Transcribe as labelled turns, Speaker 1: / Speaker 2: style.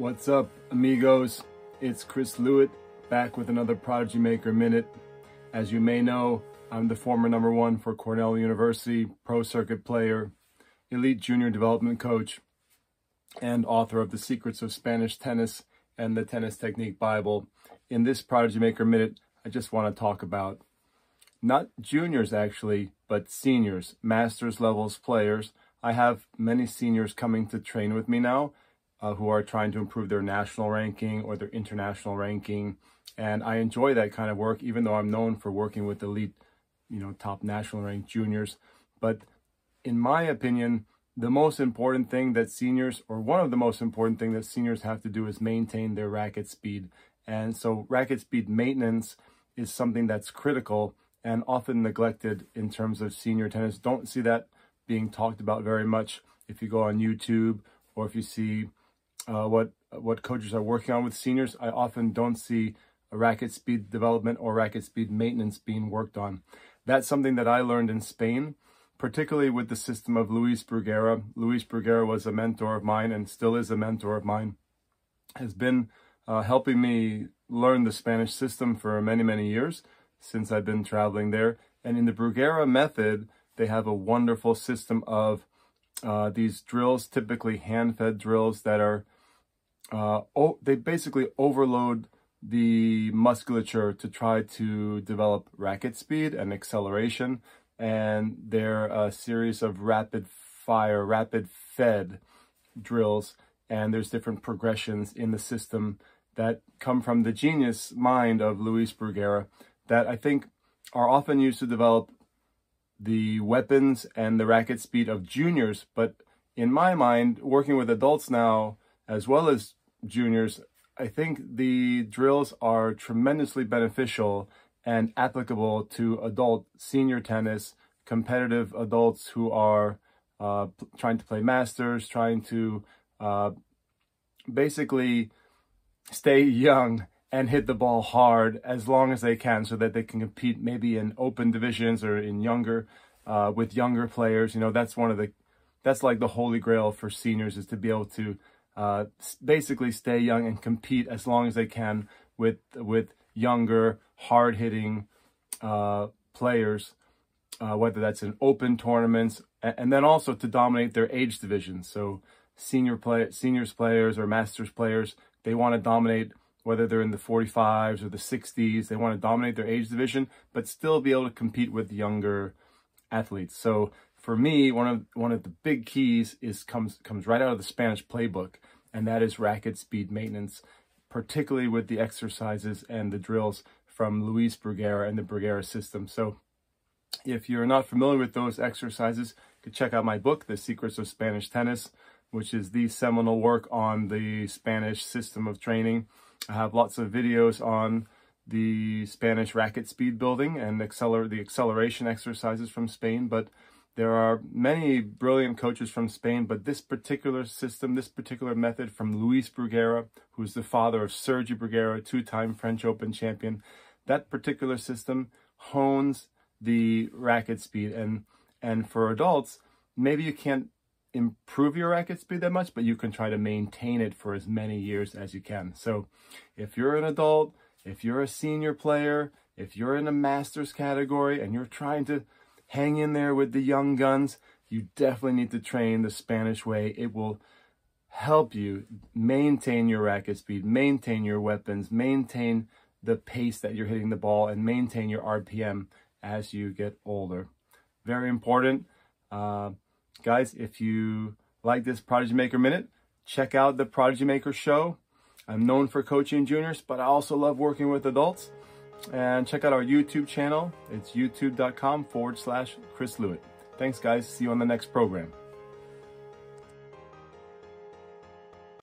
Speaker 1: What's up, amigos? It's Chris Lewit back with another Prodigy Maker Minute. As you may know, I'm the former number one for Cornell University, pro circuit player, elite junior development coach, and author of The Secrets of Spanish Tennis and the Tennis Technique Bible. In this Prodigy Maker Minute, I just want to talk about not juniors actually, but seniors, masters levels players. I have many seniors coming to train with me now uh, who are trying to improve their national ranking or their international ranking. And I enjoy that kind of work, even though I'm known for working with elite, you know, top national ranked juniors. But in my opinion, the most important thing that seniors, or one of the most important thing that seniors have to do is maintain their racket speed. And so racket speed maintenance is something that's critical and often neglected in terms of senior tennis. Don't see that being talked about very much if you go on YouTube or if you see uh, what what coaches are working on with seniors, I often don't see a racket speed development or racket speed maintenance being worked on. That's something that I learned in Spain, particularly with the system of Luis Bruguera. Luis Bruguera was a mentor of mine and still is a mentor of mine, has been uh, helping me learn the Spanish system for many, many years since I've been traveling there. And in the Bruguera method, they have a wonderful system of uh, these drills, typically hand-fed drills that are, uh, oh, they basically overload the musculature to try to develop racket speed and acceleration. And they're a series of rapid fire, rapid fed drills. And there's different progressions in the system that come from the genius mind of Luis Bruguera that I think are often used to develop the weapons and the racket speed of juniors. But in my mind, working with adults now, as well as juniors, I think the drills are tremendously beneficial and applicable to adult senior tennis, competitive adults who are uh, trying to play masters, trying to uh, basically stay young and hit the ball hard as long as they can so that they can compete maybe in open divisions or in younger uh, with younger players. You know, that's one of the that's like the holy grail for seniors is to be able to uh, basically stay young and compete as long as they can with with younger, hard hitting uh, players, uh, whether that's in open tournaments, and, and then also to dominate their age divisions. So senior play seniors players or masters players, they want to dominate whether they're in the 45s or the 60s. They want to dominate their age division, but still be able to compete with younger athletes. So for me, one of one of the big keys is comes comes right out of the Spanish playbook, and that is racket speed maintenance, particularly with the exercises and the drills from Luis Bruguera and the Bruguera system. So if you're not familiar with those exercises, you can check out my book, The Secrets of Spanish Tennis, which is the seminal work on the Spanish system of training. I have lots of videos on the Spanish racket speed building and acceler the acceleration exercises from Spain, but there are many brilliant coaches from Spain, but this particular system, this particular method from Luis Bruguera, who's the father of Sergi Bruguera, two-time French Open champion, that particular system hones the racket speed. And, and for adults, maybe you can't improve your racket speed that much, but you can try to maintain it for as many years as you can. So if you're an adult, if you're a senior player, if you're in a master's category and you're trying to hang in there with the young guns, you definitely need to train the Spanish way. It will help you maintain your racket speed, maintain your weapons, maintain the pace that you're hitting the ball, and maintain your RPM as you get older. Very important. Uh, Guys, if you like this Prodigy Maker Minute, check out the Prodigy Maker Show. I'm known for coaching juniors, but I also love working with adults. And check out our YouTube channel. It's youtube.com forward slash Chris Lewit. Thanks, guys. See you on the next program.